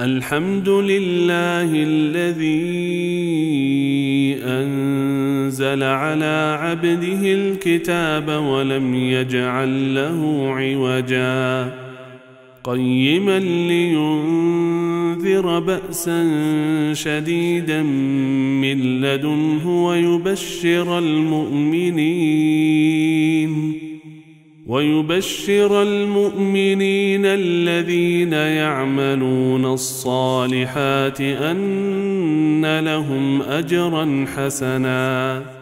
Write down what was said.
الحمد لله الذي أنزل على عبده الكتاب ولم يجعل له عوجا. قيما لينذر بأسا شديدا من لدنه ويبشر المؤمنين. ويبشر المؤمنين الذين يعملون الصالحات أن لهم أجرا حسنا.